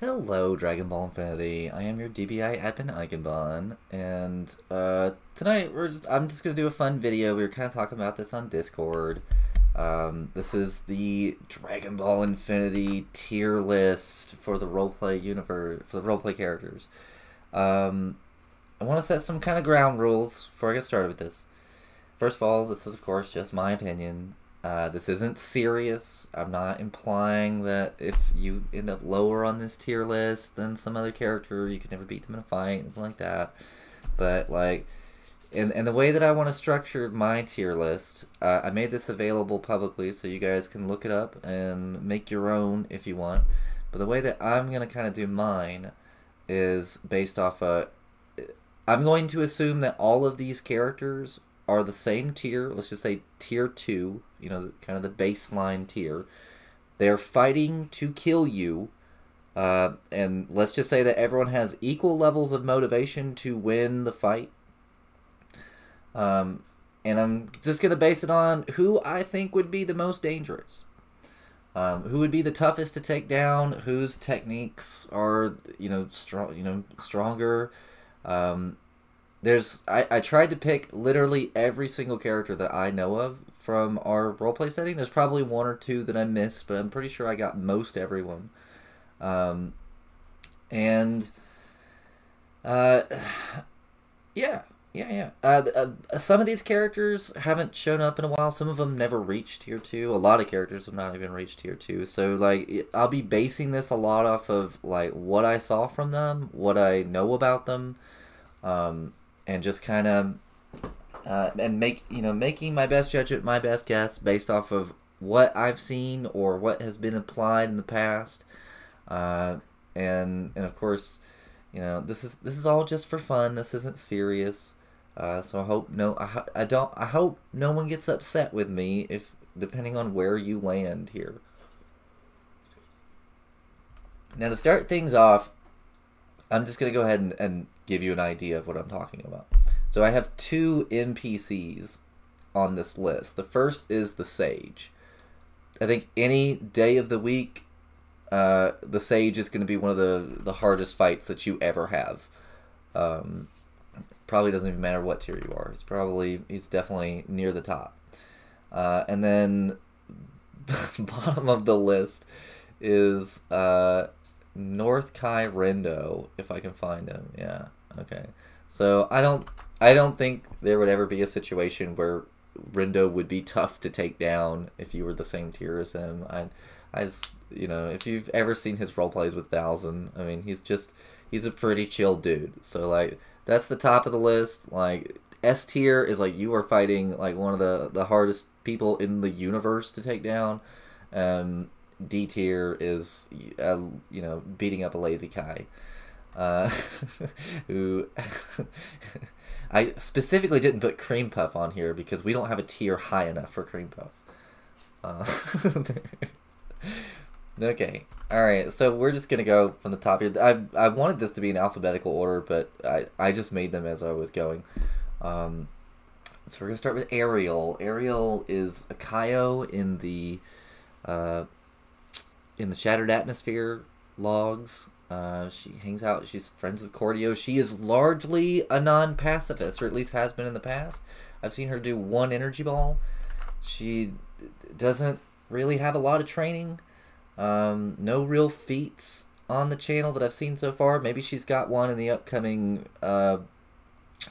Hello, Dragon Ball Infinity. I am your DBI admin Ikenbon, and uh, tonight we're just, I'm just gonna do a fun video. We were kind of talking about this on Discord. Um, this is the Dragon Ball Infinity tier list for the roleplay universe for the roleplay characters. Um, I want to set some kind of ground rules before I get started with this. First of all, this is of course just my opinion. Uh, this isn't serious. I'm not implying that if you end up lower on this tier list than some other character, you can never beat them in a fight, anything like that. But like, and and the way that I want to structure my tier list, uh, I made this available publicly, so you guys can look it up and make your own if you want. But the way that I'm gonna kind of do mine is based off a. I'm going to assume that all of these characters are the same tier. Let's just say tier two. You know, kind of the baseline tier. They're fighting to kill you. Uh, and let's just say that everyone has equal levels of motivation to win the fight. Um, and I'm just going to base it on who I think would be the most dangerous. Um, who would be the toughest to take down? Whose techniques are you know strong? You know stronger. Um, there's I, I tried to pick literally every single character that I know of from our roleplay setting. There's probably one or two that I missed, but I'm pretty sure I got most everyone. Um, and uh, yeah, yeah, yeah. Uh, uh, some of these characters haven't shown up in a while. Some of them never reached tier two. A lot of characters have not even reached tier two. So like, I'll be basing this a lot off of like what I saw from them, what I know about them. Um, and just kind of uh, and make you know making my best judgment, my best guess based off of what I've seen or what has been applied in the past, uh, and and of course, you know this is this is all just for fun. This isn't serious. Uh, so I hope no I, I don't I hope no one gets upset with me if depending on where you land here. Now to start things off, I'm just gonna go ahead and, and give you an idea of what I'm talking about. So I have two NPCs on this list. The first is the Sage. I think any day of the week, uh, the Sage is going to be one of the, the hardest fights that you ever have. Um, probably doesn't even matter what tier you are. It's probably, he's definitely near the top. Uh, and then bottom of the list is uh, North Kai Rendo, if I can find him. Yeah. Okay. So I don't I don't think there would ever be a situation where Rendo would be tough to take down if you were the same tier as him. I I just you know, if you've ever seen his role plays with Thousand, I mean he's just he's a pretty chill dude. So like that's the top of the list. Like S tier is like you are fighting like one of the the hardest people in the universe to take down. Um, D tier is uh, you know beating up a lazy Kai uh, who I specifically didn't put Cream Puff on here because we don't have a tier high enough for Cream Puff. Uh, okay, all right. So we're just gonna go from the top here. I I wanted this to be in alphabetical order, but I I just made them as I was going. Um, so we're gonna start with Ariel. Ariel is a Kaio in the uh, in the Shattered Atmosphere logs. Uh, she hangs out. She's friends with Cordio. She is largely a non-pacifist, or at least has been in the past. I've seen her do one energy ball. She doesn't really have a lot of training. Um, no real feats on the channel that I've seen so far. Maybe she's got one in the upcoming uh,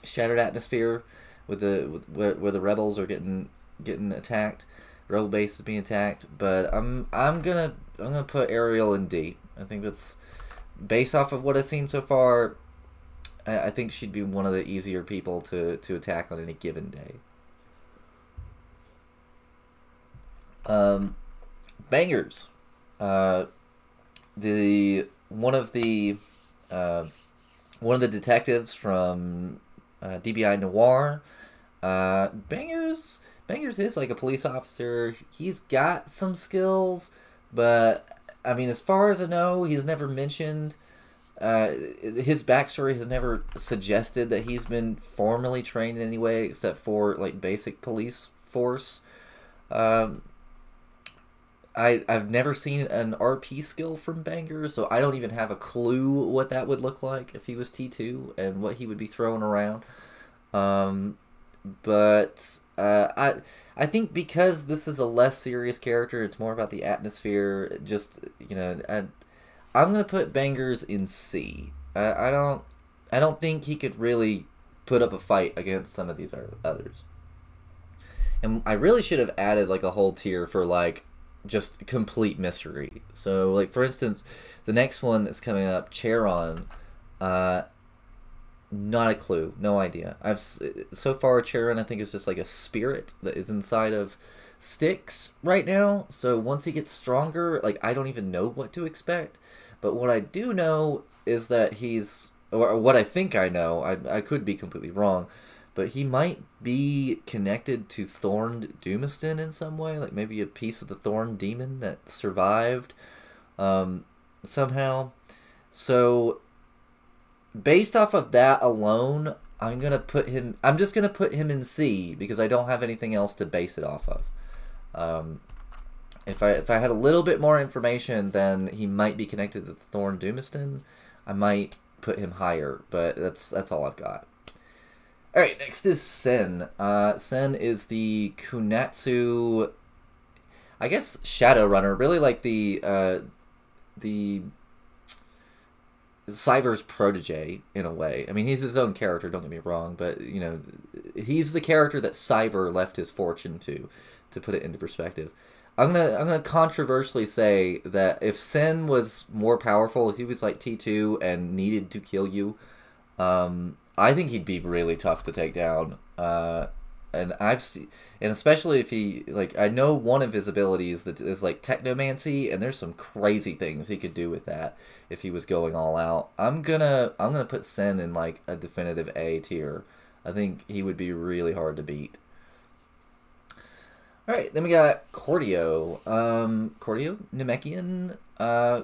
Shattered Atmosphere with the with, where, where the rebels are getting getting attacked. Rebel base is being attacked, but I'm I'm gonna I'm gonna put Ariel in D. I think that's based off of what I've seen so far, I, I think she'd be one of the easier people to, to attack on any given day. Um, bangers. Uh, the one of the uh, one of the detectives from uh, DBI Noir. Uh, bangers. Bangers is like a police officer. He's got some skills, but I mean, as far as I know, he's never mentioned. Uh, his backstory has never suggested that he's been formally trained in any way except for like basic police force. Um, I I've never seen an RP skill from Banger, so I don't even have a clue what that would look like if he was T two and what he would be throwing around. Um, but uh, I I think because this is a less serious character, it's more about the atmosphere. Just you know, I, I'm gonna put Bangers in C. I, I don't I don't think he could really put up a fight against some of these others. And I really should have added like a whole tier for like just complete mystery. So like for instance, the next one that's coming up, Charon, uh, not a clue, no idea. I've so far Charon I think is just like a spirit that is inside of sticks right now. So once he gets stronger, like I don't even know what to expect. But what I do know is that he's or what I think I know. I I could be completely wrong, but he might be connected to Thorned Doomiston in some way, like maybe a piece of the Thorn demon that survived um, somehow. So based off of that alone, I'm gonna put him. I'm just gonna put him in C because I don't have anything else to base it off of. Um, if I if I had a little bit more information, then he might be connected to Thorn Doomiston. I might put him higher, but that's that's all I've got. All right, next is Sen. Uh, Sen is the Konatsu, I guess Shadow Runner. Really like the uh, the Seiver's protege in a way. I mean, he's his own character. Don't get me wrong, but you know, he's the character that Seiver left his fortune to. To put it into perspective, I'm gonna I'm gonna controversially say that if Sen was more powerful, if he was like T two and needed to kill you, um, I think he'd be really tough to take down. Uh, and I've seen, and especially if he like, I know one of his abilities that is like technomancy, and there's some crazy things he could do with that if he was going all out. I'm gonna I'm gonna put Sen in like a definitive A tier. I think he would be really hard to beat. All right, then we got Cordio. Um, Cordio, Namekian uh,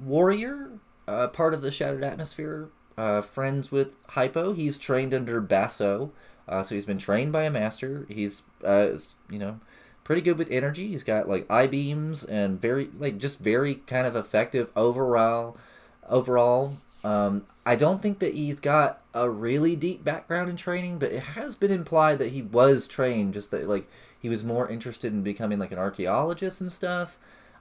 warrior, uh, part of the Shattered Atmosphere. Uh, friends with Hypo. He's trained under Basso. Uh, so he's been trained by a master. He's, uh, you know, pretty good with energy. He's got like eye beams and very, like, just very kind of effective overall. Overall, um, I don't think that he's got a really deep background in training, but it has been implied that he was trained. Just that, like, he was more interested in becoming like an archaeologist and stuff.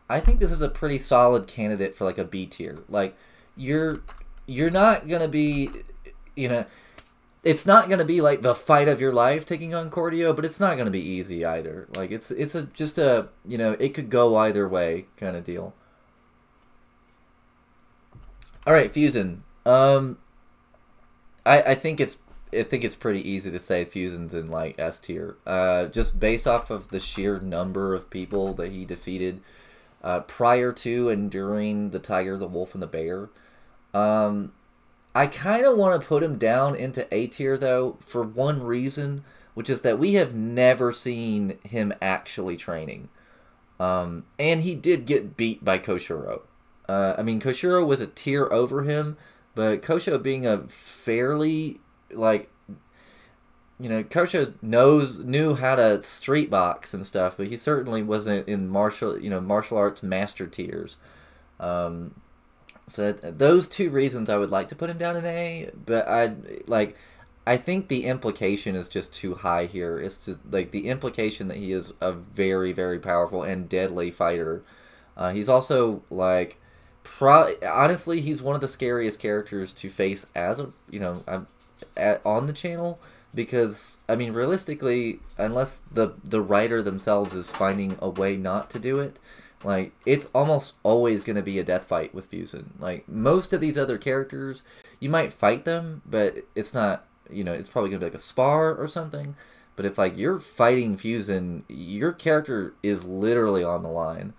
I think this is a pretty solid candidate for like a B tier. Like, you're you're not gonna be, you know it's not going to be like the fight of your life taking on Cordio, but it's not going to be easy either. Like it's it's a just a you know it could go either way kind of deal. All right, Fusion. Um, I I think it's I think it's pretty easy to say Fusion's in like S tier. Uh, just based off of the sheer number of people that he defeated uh, prior to and during the Tiger, the Wolf, and the Bear. Um, I kind of want to put him down into A tier though for one reason, which is that we have never seen him actually training. Um, and he did get beat by Koshiro. Uh, I mean, Koshiro was a tier over him, but Kosho being a fairly like you know, Kosho knows knew how to street box and stuff, but he certainly wasn't in martial you know martial arts master tiers. Um, so those two reasons I would like to put him down in A, but I like I think the implication is just too high here. It's just like the implication that he is a very very powerful and deadly fighter. Uh, he's also like pro honestly he's one of the scariest characters to face as a you know at, on the channel because I mean realistically unless the the writer themselves is finding a way not to do it like it's almost always going to be a death fight with Fusion. Like most of these other characters, you might fight them, but it's not. You know, it's probably going to be like a spar or something. But if like you're fighting Fusion, your character is literally on the line.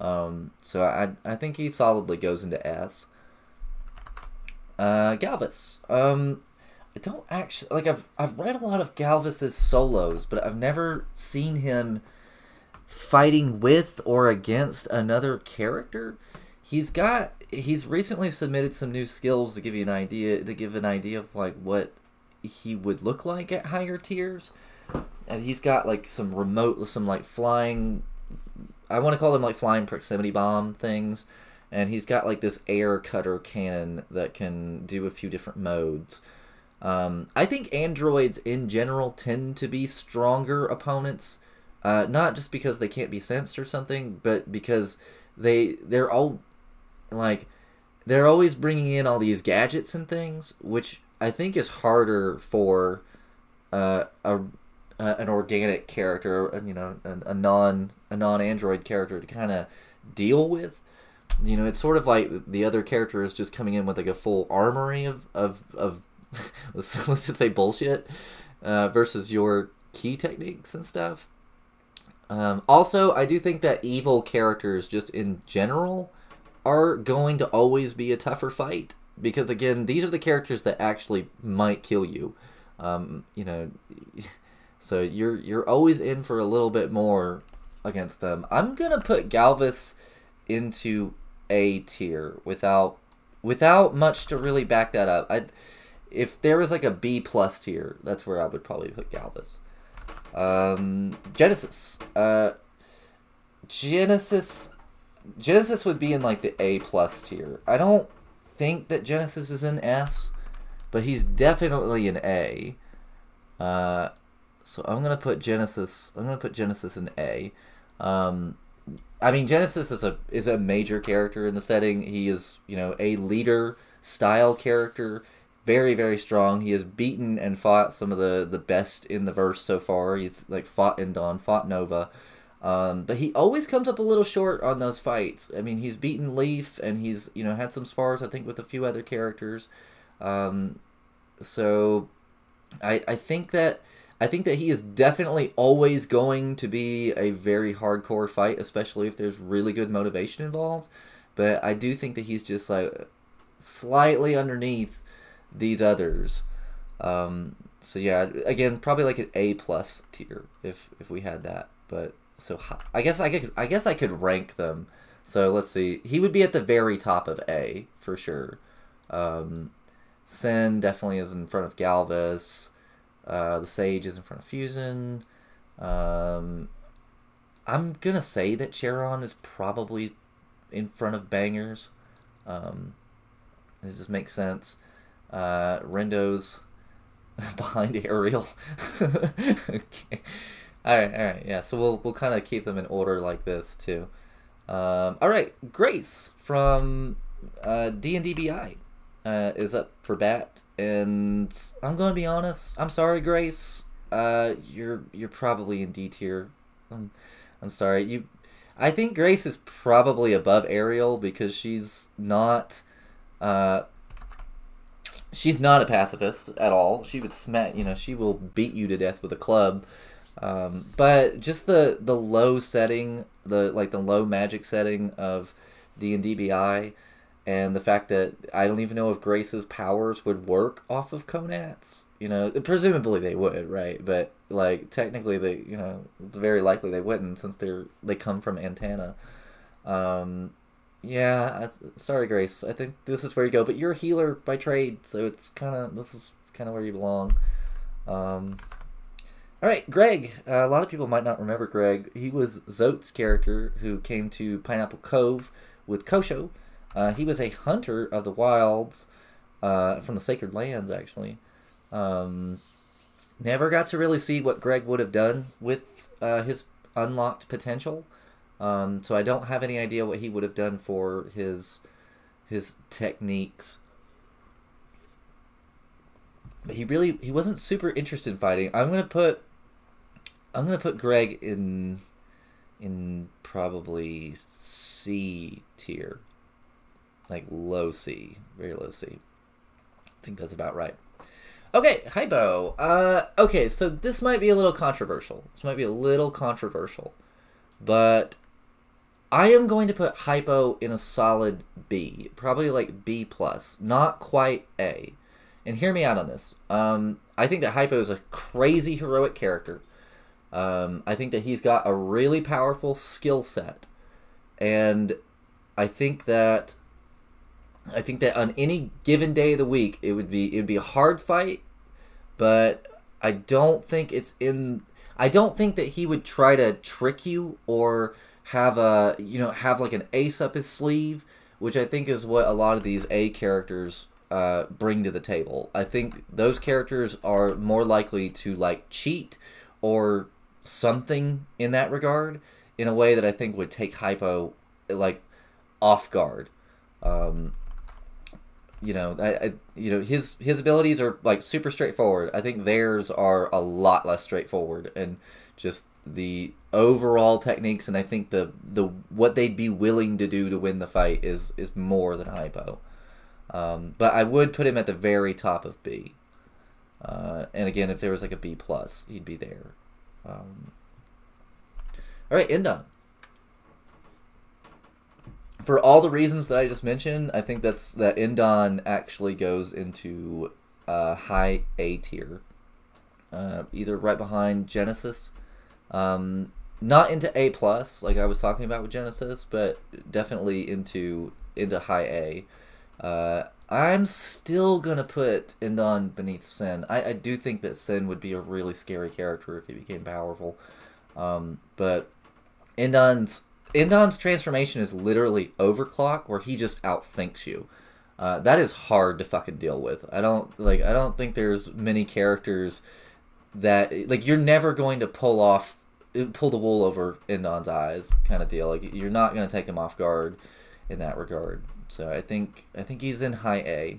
Um, so I I think he solidly goes into S. Uh, Galvus. Um, I don't actually like I've I've read a lot of Galvus's solos, but I've never seen him fighting with or against another character. He's got he's recently submitted some new skills to give you an idea to give an idea of like what he would look like at higher tiers. And he's got like some remote some like flying I want to call them like flying proximity bomb things, and he's got like this air cutter cannon that can do a few different modes. Um, I think androids in general tend to be stronger opponents, uh, not just because they can't be sensed or something, but because they they're all like they're always bringing in all these gadgets and things, which I think is harder for uh, a uh, an organic character, you know, a, a non a non android character to kind of deal with. You know, it's sort of like the other character is just coming in with like a full armory of of, of let's, let's just say bullshit uh, versus your ki techniques and stuff. Um, also, I do think that evil characters, just in general, are going to always be a tougher fight because again, these are the characters that actually might kill you. Um, you know, so you're you're always in for a little bit more against them. I'm gonna put Galvus into A tier without without much to really back that up. I if there was like a B plus tier, that's where I would probably put Galvus. Um, Genesis. Uh, Genesis. Genesis would be in like the A plus tier. I don't think that Genesis is in S, but he's definitely an A. Uh, so I'm gonna put Genesis. I'm gonna put Genesis in A. Um, I mean, Genesis is a is a major character in the setting. He is you know a leader style character, very very strong. He has beaten and fought some of the the best in the verse so far. He's like fought Indon, fought Nova. Um, but he always comes up a little short on those fights. I mean, he's beaten Leaf, and he's you know had some spars I think with a few other characters. Um, so I I think that I think that he is definitely always going to be a very hardcore fight, especially if there's really good motivation involved. But I do think that he's just like slightly underneath these others. Um, so yeah, again, probably like an A plus tier if if we had that. But so I guess I could I guess I could rank them. So let's see. He would be at the very top of A for sure. Um, Sin definitely is in front of Galvus. Uh, the Sage is in front of Fusion. Um, I'm gonna say that Charon is probably in front of Bangers. Um, this just makes sense. Uh, Rendo's behind Ariel. okay. All right, all right, yeah. So we'll we'll kind of keep them in order like this too. Um, all right, Grace from uh, D and DBI uh, is up for bat, and I'm gonna be honest. I'm sorry, Grace. Uh, you're you're probably in D tier. I'm, I'm sorry. You, I think Grace is probably above Ariel because she's not. Uh, she's not a pacifist at all. She would smack. You know, she will beat you to death with a club. Um, but just the the low setting, the like the low magic setting of D and DBI and the fact that I don't even know if Grace's powers would work off of Konats. You know, presumably they would, right? But like technically, they you know it's very likely they wouldn't since they're they come from Antenna. Um, yeah, sorry, Grace. I think this is where you go, but you're a healer by trade, so it's kind of this is kind of where you belong. Um, all right, Greg. Uh, a lot of people might not remember Greg. He was Zote's character who came to Pineapple Cove with Kosho uh, he was a hunter of the wilds uh, from the Sacred Lands, actually. Um, never got to really see what Greg would have done with uh, his unlocked potential. Um, so I don't have any idea what he would have done for his his techniques. But he really he wasn't super interested in fighting. I'm gonna put I'm gonna put Greg in in probably C tier like low C, very low C. I think that's about right. Okay, Hypo. Uh, okay, so this might be a little controversial. This might be a little controversial, but I am going to put Hypo in a solid B, probably like B plus, not quite A. And hear me out on this. Um, I think that Hypo is a crazy heroic character. Um, I think that he's got a really powerful skill set, and I think that I think that on any given day of the week, it would be it would be a hard fight, but I don't think it's in. I don't think that he would try to trick you or have a you know have like an ace up his sleeve, which I think is what a lot of these A characters uh, bring to the table. I think those characters are more likely to like cheat or something in that regard in a way that I think would take hypo like off guard. Um, you know, I, I, you know his his abilities are like super straightforward. I think theirs are a lot less straightforward, and just the overall techniques and I think the the what they'd be willing to do to win the fight is is more than hypo. Um, but I would put him at the very top of B. Uh, and again, if there was like a B plus, he'd be there. Um, all right, Indon for all the reasons that I just mentioned, I think that's that Indon actually goes into uh, high A tier, uh, either right behind Genesis, um, not into A plus like I was talking about with Genesis, but definitely into into high A. Uh, I'm still gonna put Indon beneath Sin. I, I do think that Sin would be a really scary character if he became powerful, um, but Indon's Indon's transformation is literally overclock, where he just outthinks you. Uh, that is hard to fucking deal with. I don't like. I don't think there's many characters that like you're never going to pull off, pull the wool over Indon's eyes, kind of deal. Like you're not going to take him off guard in that regard. So I think I think he's in high A.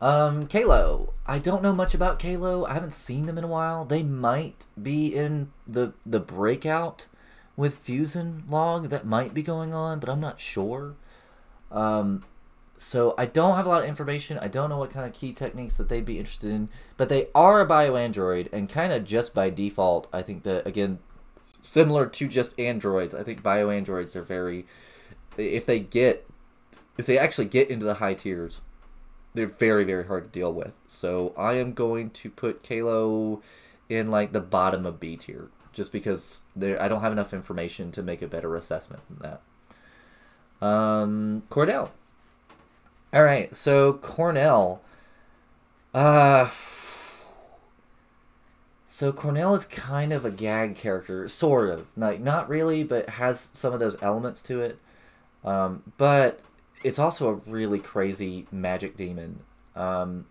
Um, Kalo. I don't know much about Kalo. I haven't seen them in a while. They might be in the the breakout with Fusion Log that might be going on, but I'm not sure. Um, so I don't have a lot of information. I don't know what kind of ki techniques that they'd be interested in, but they are a bio android, and kind of just by default, I think that again, similar to just androids, I think bio androids are very, if they get, if they actually get into the high tiers, they're very very hard to deal with. So I am going to put Kalo in like the bottom of B tier just because there I don't have enough information to make a better assessment than that. Um, Cordell. All right, so Cornell. Uh, so Cornell is kind of a gag character, sort of. Like not really, but has some of those elements to it. Um, but it's also a really crazy magic demon um,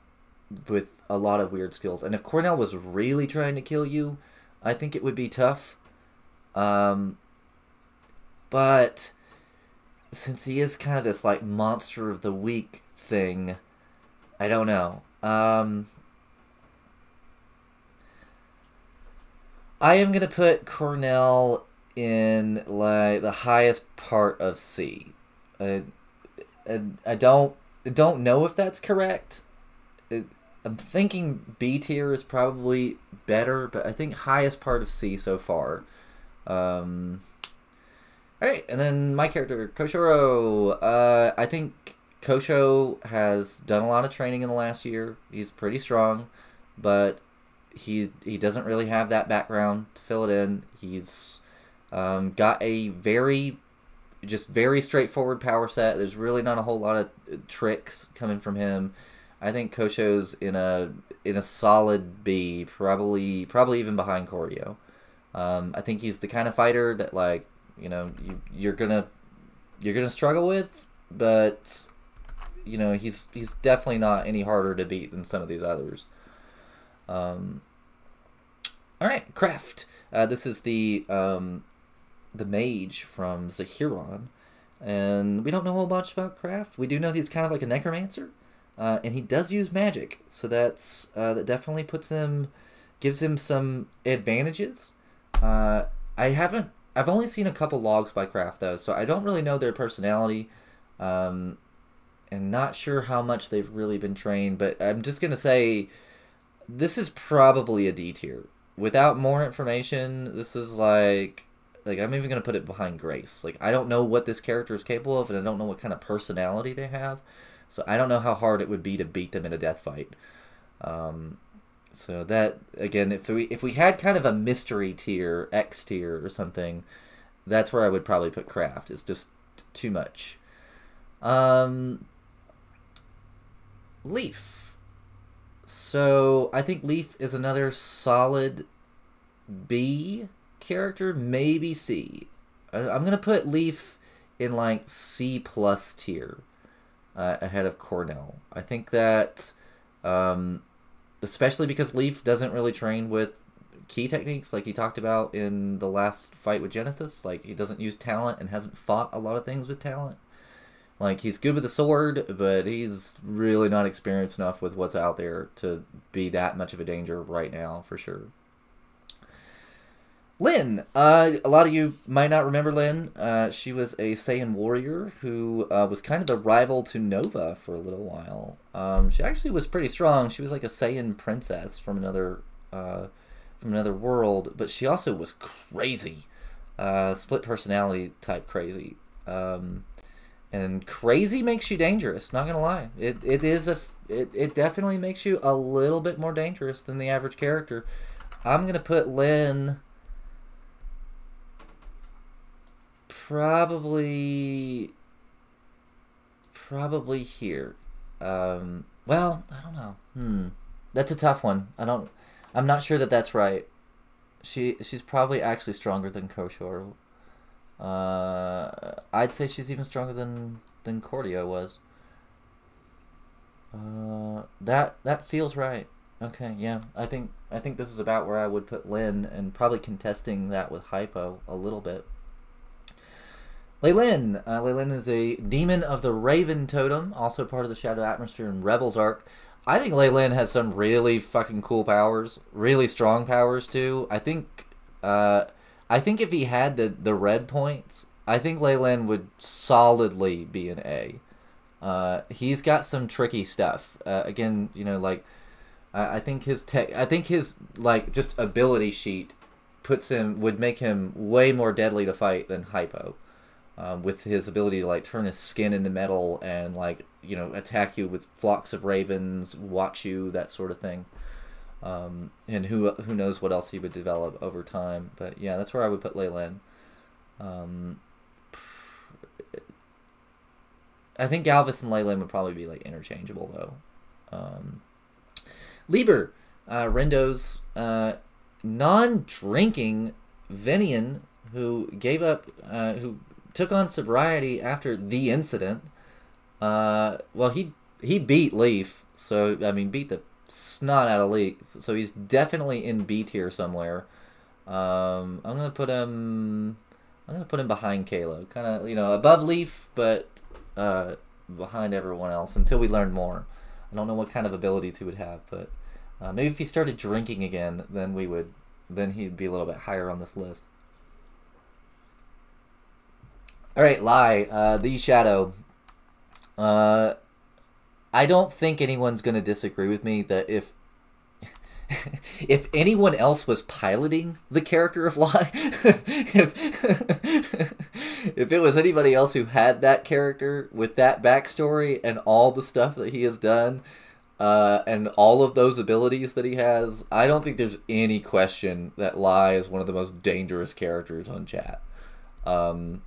with a lot of weird skills. And if Cornell was really trying to kill you, I think it would be tough. Um, but since he is kind of this like monster of the week thing, I don't know. Um, I am gonna put Cornell in like the highest part of C. I, I, I don't don't know if that's correct. It, I'm thinking B tier is probably better, but I think highest part of C so far. Um, all right, and then my character Koshoro. Uh, I think Kosho has done a lot of training in the last year. He's pretty strong, but he he doesn't really have that background to fill it in. He's um, got a very just very straightforward power set. There's really not a whole lot of tricks coming from him. I think Kosho's in a in a solid B, probably probably even behind Cordio. Um, I think he's the kind of fighter that like you know you you're gonna you're gonna struggle with, but you know he's he's definitely not any harder to beat than some of these others. Um, all right, Craft. Uh, this is the um, the mage from Zahiron, and we don't know a whole bunch about Craft. We do know he's kind of like a necromancer. Uh, and he does use magic, so that's uh, that definitely puts him, gives him some advantages. Uh, I haven't, I've only seen a couple logs by Craft though, so I don't really know their personality, um, and not sure how much they've really been trained. But I'm just gonna say, this is probably a D tier. Without more information, this is like like I'm even gonna put it behind Grace. Like I don't know what this character is capable of, and I don't know what kind of personality they have. So I don't know how hard it would be to beat them in a death fight. Um, so that again, if we if we had kind of a mystery tier, X tier or something, that's where I would probably put Craft. It's just too much. Um, Leaf. So I think Leaf is another solid B character, maybe C. I'm gonna put Leaf in like C plus tier uh, ahead of Cornell. I think that, um, especially because Leaf doesn't really train with ki techniques like he talked about in the last fight with Genesis. Like he doesn't use talent and hasn't fought a lot of things with talent. Like he's good with the sword, but he's really not experienced enough with what's out there to be that much of a danger right now for sure. Lyn, uh, a lot of you might not remember Lyn. Uh, she was a Saiyan warrior who uh, was kind of the rival to Nova for a little while. Um, she actually was pretty strong. She was like a Saiyan princess from another uh, from another world, but she also was crazy, uh, split personality type crazy. Um, and crazy makes you dangerous. Not gonna lie, it it is a it, it definitely makes you a little bit more dangerous than the average character. I'm gonna put Lyn probably probably here. Um, well, I don't know. Hmm, that's a tough one. I don't. I'm not sure that that's right. She she's probably actually stronger than Koshor. Uh, I'd say she's even stronger than than Cordio was. Uh, that that feels right. Okay, yeah, I think I think this is about where I would put Lyn, and probably contesting that with Hypo a little bit. Lei Lin. Uh, Lei Lin is a demon of the Raven Totem, also part of the Shattered Atmosphere and Rebels arc. I think Lei Lin has some really fucking cool powers, really strong powers too. I think, uh, I think if he had the the red points, I think Lei Lin would solidly be an A. Uh, he's got some tricky stuff. Uh, again, you know, like I, I think his tech, I think his like just ability sheet puts him would make him way more deadly to fight than Hypo um, with his ability to like turn his skin into metal and like you know attack you with flocks of ravens, watch you, that sort of thing. Um, and who who knows what else he would develop over time. But yeah, that's where I would put Lei Lin. Um, I think Galvus and Lei Lin would probably be like interchangeable though. Um, Lieber, uh, Rendo's uh, non-drinking Venian who gave up, uh, who took on sobriety after the incident. Uh, well, he he beat Leaf, so I mean, beat the snot out of Leaf. So he's definitely in B tier somewhere. Um, I'm gonna put him. I'm gonna put him behind Kalo, kind of you know above Leaf, but uh, behind everyone else until we learn more. I don't know what kind of abilities he would have, but uh, maybe if he started drinking again, then we would, then he'd be a little bit higher on this list. All right, Lai. uh, the Shadow. Uh, I don't think anyone's going to disagree with me that if if anyone else was piloting the character of Lai, if, if it was anybody else who had that character with that backstory and all the stuff that he has done, uh, and all of those abilities that he has, I don't think there's any question that Lai is one of the most dangerous characters on chat. Um,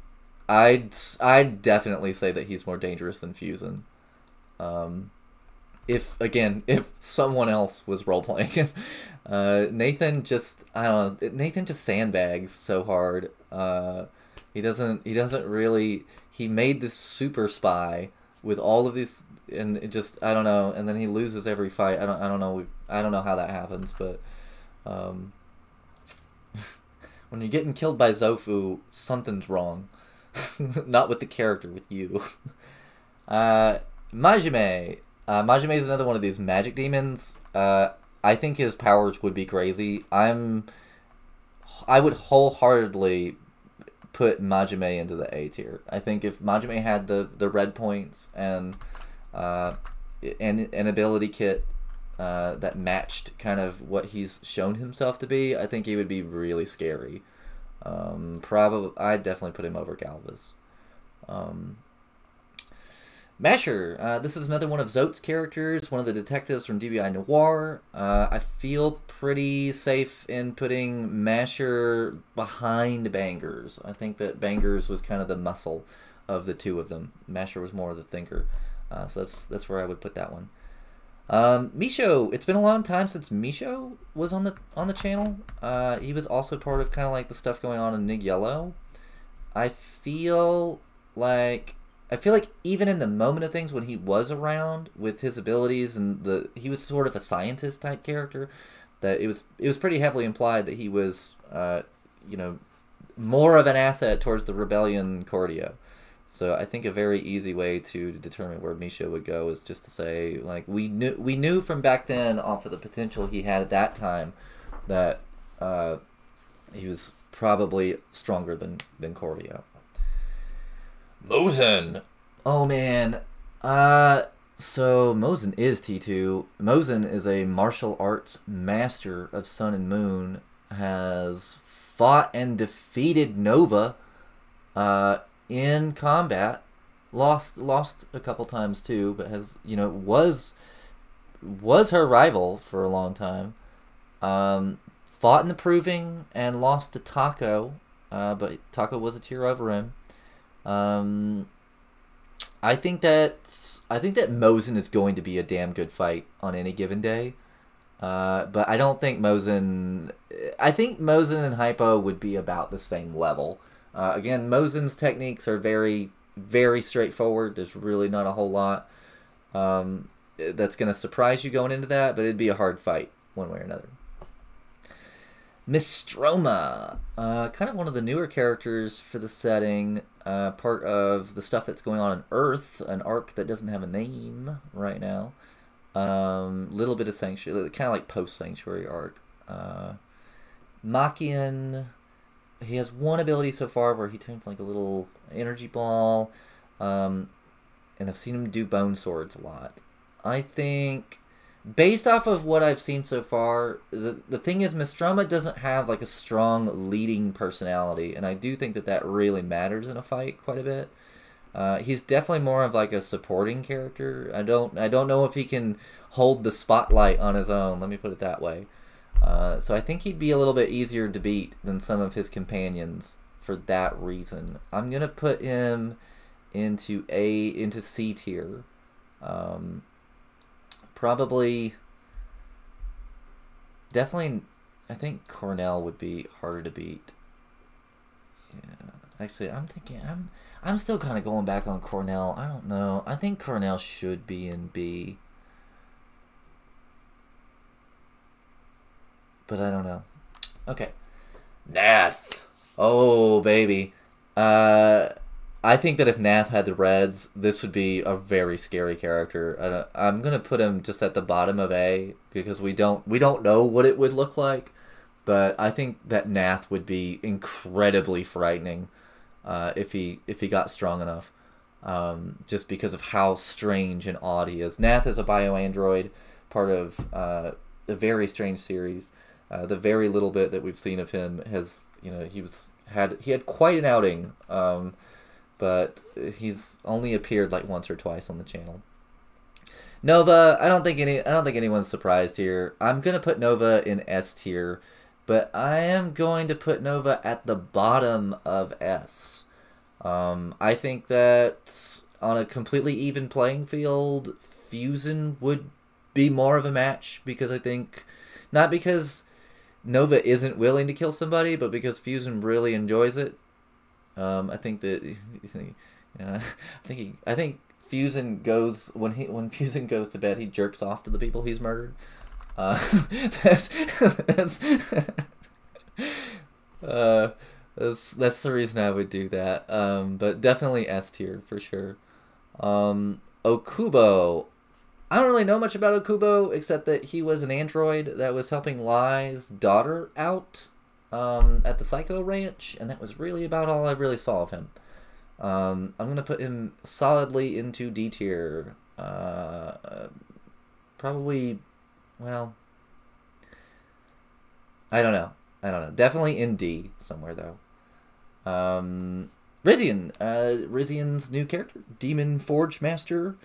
I'd I'd definitely say that he's more dangerous than Fusen. Um, if again, if someone else was role playing him, uh, Nathan just I don't know. Nathan just sandbags so hard. Uh, he doesn't he doesn't really he made this super spy with all of these and it just I don't know and then he loses every fight. I don't I don't know I don't know how that happens, but um, when you're getting killed by Zofu, something's wrong. Not with the character, with you. Uh, Majime. Uh, Majime is another one of these magic demons. Uh, I think his powers would be crazy. I'm. I would wholeheartedly put Majime into the A tier. I think if Majime had the, the red points and uh, an, an ability kit uh, that matched kind of what he's shown himself to be, I think he would be really scary. Um, probably, I'd definitely put him over Galvus. Um, Masher, uh, this is another one of Zote's characters, one of the detectives from DBI Noir. Uh, I feel pretty safe in putting Masher behind Bangers. I think that Bangers was kind of the muscle of the two of them. Masher was more of the thinker. Uh, so that's that's where I would put that one. Um, Misho, it's been a long time since Misho was on the on the channel. Uh, he was also part of kind of like the stuff going on in Nig Yellow. I feel like I feel like even in the moment of things when he was around with his abilities and the he was sort of a scientist type character that it was it was pretty heavily implied that he was uh, you know more of an asset towards the rebellion Cordio. So I think a very easy way to determine where Misha would go is just to say like we knew we knew from back then off of the potential he had at that time that uh, he was probably stronger than than Cordio. Mosen. Oh man. Uh so Mosen is T2. Mosen is a martial arts master of Sun and Moon. Has fought and defeated Nova uh, in combat. Lost lost a couple times too, but has you know was was her rival for a long time. Um, fought in the proving and lost to Taco, uh, but Taco was a tier over him. Um, I think that I think that Mosen is going to be a damn good fight on any given day. Uh, but I don't think Mosen. I think Mosen and Hypo would be about the same level. Uh, again, Mosen's techniques are very, very straightforward. There's really not a whole lot um, that's going to surprise you going into that, but it'd be a hard fight one way or another. Mistroma, uh, kind of one of the newer characters for the setting, uh, part of the stuff that's going on in Earth, an arc that doesn't have a name right now. Um, little bit of Sanctuary, kind of like post Sanctuary arc. Uh, Machian, he has one ability so far where he turns like a little energy ball, um, and I've seen him do bone swords a lot. I think based off of what I've seen so far, the the thing is, Mistroma doesn't have like a strong leading personality, and I do think that that really matters in a fight quite a bit. Uh, he's definitely more of like a supporting character. I don't I don't know if he can hold the spotlight on his own. Let me put it that way. Uh, so I think he'd be a little bit easier to beat than some of his companions for that reason. I'm gonna put him into A into C tier. Um, probably definitely I think Cornell would be harder to beat. Yeah. Actually, I'm thinking I'm I'm still kind of going back on Cornell. I don't know. I think Cornell should be in B. But I don't know. Okay. Nath. Oh, baby. Uh I think that if Nath had the Reds, this would be a very scary character. I'm gonna put him just at the bottom of A because we don't we don't know what it would look like, but I think that Nath would be incredibly frightening uh, if he if he got strong enough. Um, just because of how strange and odd he is. Nath is a bio android, part of uh, a very strange series. Uh, the very little bit that we've seen of him has, you know, he was had he had quite an outing. Um, but he's only appeared like once or twice on the channel. Nova, I don't think any I don't think anyone's surprised here. I'm gonna put Nova in S tier, but I am going to put Nova at the bottom of S. Um, I think that on a completely even playing field, Fusion would be more of a match because I think not because Nova isn't willing to kill somebody, but because Fusen really enjoys it. Um, I think that I think he, I think Fusen goes when he when Fusen goes to bed, he jerks off to the people he's murdered. Uh, that's that's, uh, that's that's the reason I would do that. Um, but definitely S tier for sure. Um, Okubo, I don't really know much about Okubo except that he was an android that was helping Lai's daughter out um, at the Psycho Ranch, and that was really about all I really saw of him. Um, I'm gonna put him solidly into D tier. Uh, probably, well, I don't know. I don't know. Definitely in D somewhere though. Um, Rizian, uh, Rizian's new character, Demon Forge Master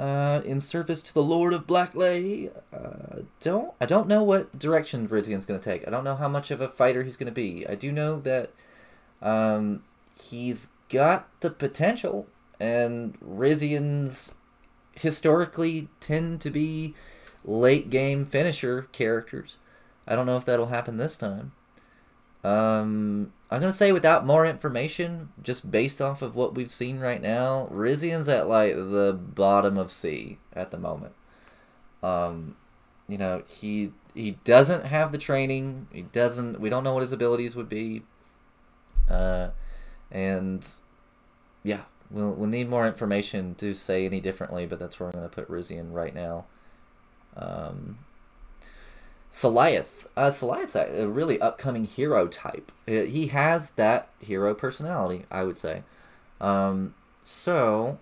uh, in service to the Lord of Blackley. Uh, don't I don't know what direction Rizian's going to take. I don't know how much of a fighter he's going to be. I do know that um, he's got the potential, and Rizians historically tend to be late game finisher characters. I don't know if that'll happen this time. Um, I'm gonna say without more information, just based off of what we've seen right now, Rizian's at like the bottom of C at the moment. Um, you know, he he doesn't have the training. He doesn't. We don't know what his abilities would be. Uh, and yeah, we'll we'll need more information to say any differently. But that's where I'm gonna put Rizian right now. Um, Saliath. Uh, Saliath's a really upcoming hero type. Uh, he has that hero personality, I would say. Um, so,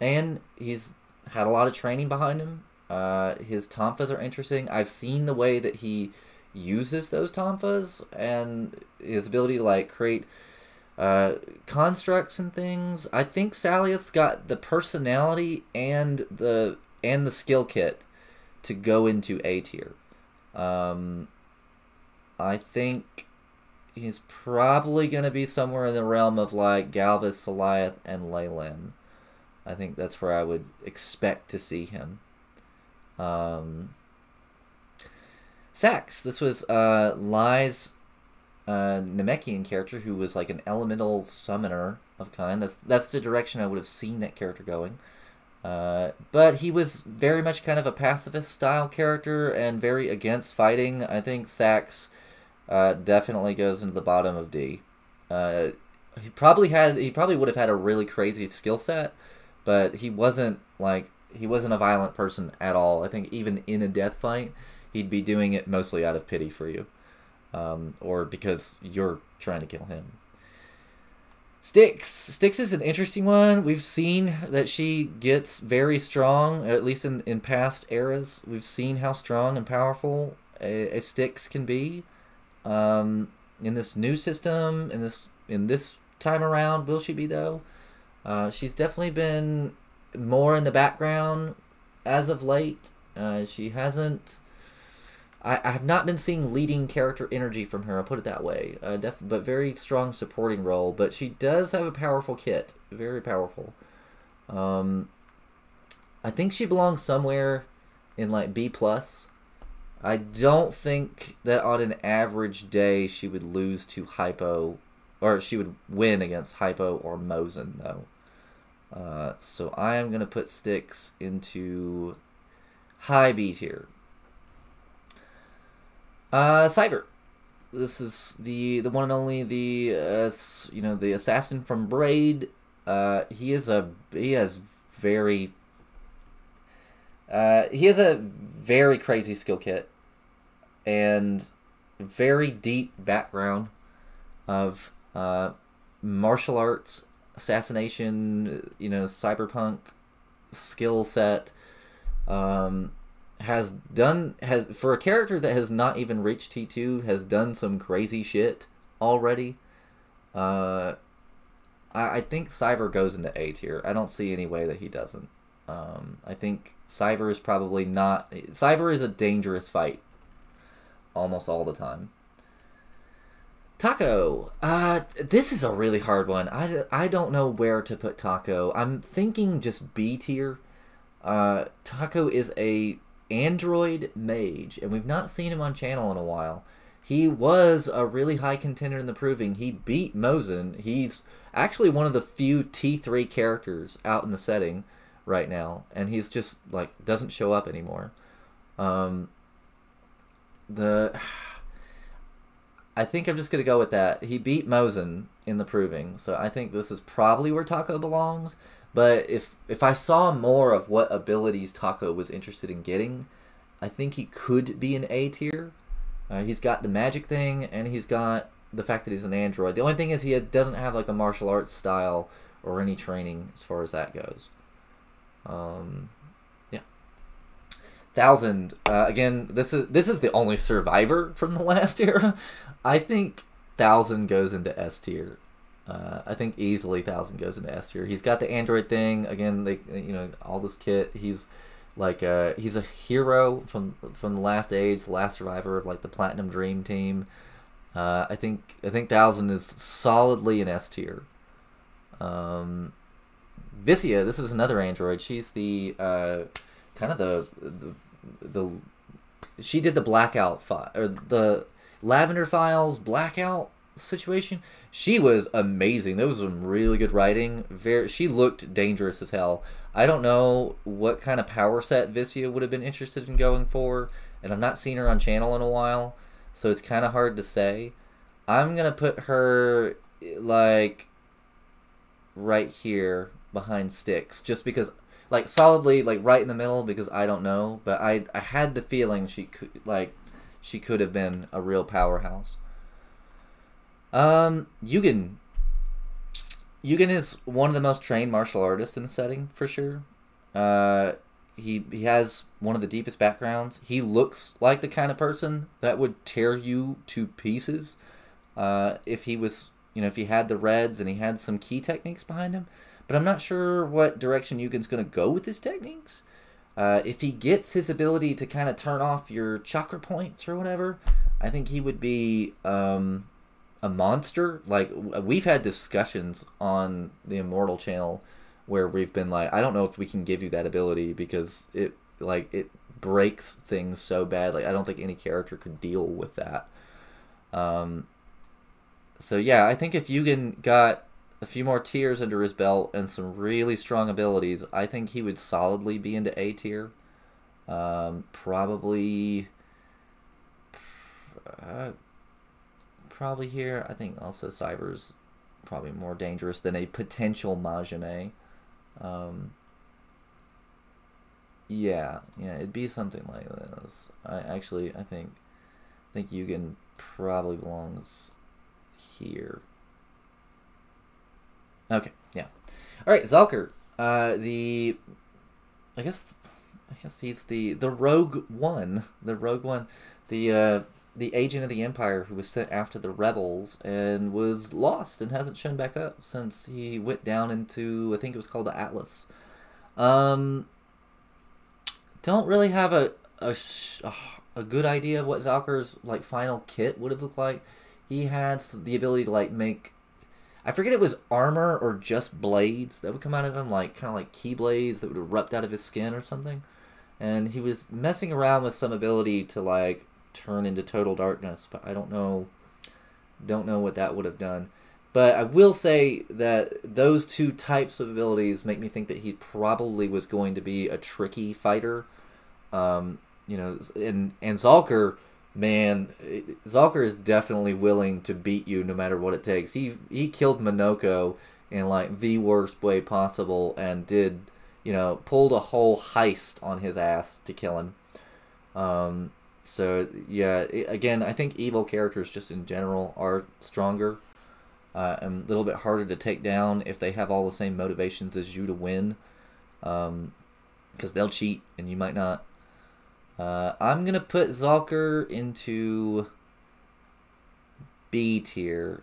and he's had a lot of training behind him. Uh, his tonfas are interesting. I've seen the way that he uses those tonfas and his ability to like create uh, constructs and things. I think Saliath's got the personality and the and the skill kit to go into A tier. Um, I think he's probably going to be somewhere in the realm of like Galvus, Saliath, and Leyline. I think that's where I would expect to see him. Um, Sax. This was uh, Lai's uh, Namekian character who was like an elemental summoner of kind. That's that's the direction I would have seen that character going. Uh, but he was very much kind of a pacifist style character and very against fighting. I think Sax uh, definitely goes into the bottom of D. Uh, he probably had he probably would have had a really crazy skill set, but he wasn't like he wasn't a violent person at all. I think even in a death fight, he'd be doing it mostly out of pity for you, um, or because you're trying to kill him. Styx. Sticks is an interesting one. We've seen that she gets very strong, at least in, in past eras. We've seen how strong and powerful a, a Styx can be. Um, in this new system, in this in this time around, will she be though? Uh, she's definitely been more in the background as of late. Uh, she hasn't I, I have not been seeing leading character energy from her. I'll put it that way. Uh, def- but very strong supporting role. But she does have a powerful kit. Very powerful. Um, I think she belongs somewhere in like B plus. I don't think that on an average day she would lose to Hypo, or she would win against Hypo or Mosin though. Uh, so I am gonna put Sticks into high B tier. Uh, Cyber. This is the the one and only the uh, you know the assassin from Braid. Uh, he is a he has very uh, he has a very crazy skill kit and very deep background of uh, martial arts, assassination, you know, cyberpunk skill set. Um, has done has for a character that has not even reached T2 has done some crazy shit already. Uh I, I think Cyber goes into A tier. I don't see any way that he doesn't. Um I think Cyber is probably not Cyber is a dangerous fight almost all the time. Taco. Uh, this is a really hard one. I, I don't know where to put Taco. I'm thinking just B tier. Uh, Taco is a Android Mage, and we've not seen him on channel in a while. He was a really high contender in the proving. He beat Mosin. He's actually one of the few T3 characters out in the setting right now, and he's just like doesn't show up anymore. Um, the I think I'm just gonna go with that. He beat Mosin in the proving, so I think this is probably where Taco belongs. But if if I saw more of what abilities Taco was interested in getting, I think he could be an A tier. Uh, he's got the magic thing, and he's got the fact that he's an android. The only thing is he doesn't have like a martial arts style or any training as far as that goes. Um, yeah. Thousand uh, again. This is this is the only survivor from the last era. I think thousand goes into S tier. Uh, I think easily thousand goes into S tier. He's got the Android thing again. They you know all this kit. He's like uh, he's a hero from from the last age, the last survivor of like the Platinum Dream team. Uh, I think I think thousand is solidly an S tier. Um, Vicia, this is another Android. She's the uh, kind of the, the the she did the blackout file or the Lavender Files blackout situation, she was amazing. There was some really good writing. Very, she looked dangerous as hell. I don't know what kind of power set Viscia would have been interested in going for, and I've not seen her on channel in a while, so it's kind of hard to say. I'm gonna put her like right here behind sticks, just because like solidly like right in the middle because I don't know, but I I had the feeling she could like she could have been a real powerhouse. Um, Yugen. Yugen is one of the most trained martial artists in the setting for sure. Uh, he he has one of the deepest backgrounds. He looks like the kind of person that would tear you to pieces. Uh, if he was, you know, if he had the reds and he had some key techniques behind him but I'm not sure what direction Yugen's going to go with his techniques. Uh, if he gets his ability to kind of turn off your chakra points or whatever, I think he would be um, a monster. Like we've had discussions on the Immortal channel where we've been like, I don't know if we can give you that ability because it like it breaks things so bad. Like I don't think any character could deal with that. Um, so yeah, I think if Yugen got a few more tiers under his belt and some really strong abilities, I think he would solidly be into A tier. Um, probably, uh, probably here. I think also Cyber's probably more dangerous than a potential Majime. Um, yeah, yeah, it'd be something like this. I actually, I think, I think Yugen probably belongs here. Okay, yeah. All right, Zalker. Uh, the, I guess, I guess he's the the rogue one, the rogue one, the uh, the agent of the Empire who was sent after the rebels and was lost and hasn't shown back up since he went down into I think it was called the Atlas. Um, don't really have a a, a good idea of what Zalker's like final kit would have looked like. He has the ability to like make I forget it was armor or just blades that would come out of him, like kind of like key blades that would erupt out of his skin or something. And he was messing around with some ability to like turn into total darkness, but I don't know, don't know what that would have done. But I will say that those two types of abilities make me think that he probably was going to be a tricky fighter. Um, you know, and and Zalker man, Zalker is definitely willing to beat you no matter what it takes. He he killed Minoko in like the worst way possible and did you know pulled a whole heist on his ass to kill him. Um, so yeah, again, I think evil characters just in general are stronger uh, and a little bit harder to take down if they have all the same motivations as you to win. Because um, they'll cheat and you might not. Uh, I'm going to put Zalker into B tier.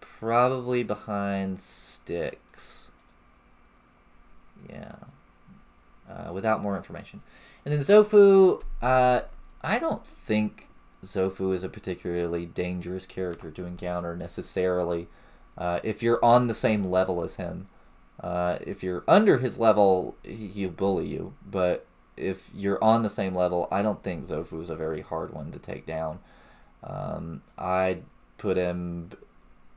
Probably behind Sticks. Yeah. Uh, without more information. And then Zofu, uh, I don't think Zofu is a particularly dangerous character to encounter necessarily. Uh, if you're on the same level as him. Uh, if you're under his level, he'll bully you. But if you're on the same level, I don't think Zofu is a very hard one to take down. Um, I'd put him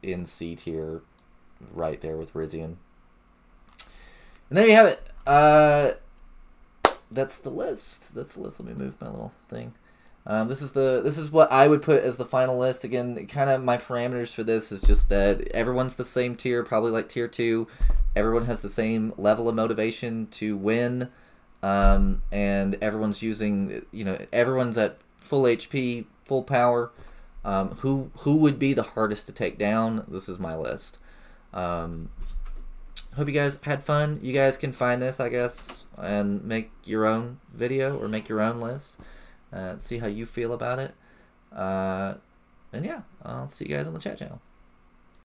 in C tier, right there with Rizian. And there you have it. Uh, that's the list. That's the list. Let me move my little thing. Um, this is the this is what I would put as the final list. Again, kind of my parameters for this is just that everyone's the same tier, probably like tier two. Everyone has the same level of motivation to win um, and everyone's using you know everyone's at full HP, full power. Um, who who would be the hardest to take down? This is my list. Um, hope you guys had fun. You guys can find this, I guess, and make your own video or make your own list. Uh, see how you feel about it. Uh, and yeah, I'll see you guys on the chat channel.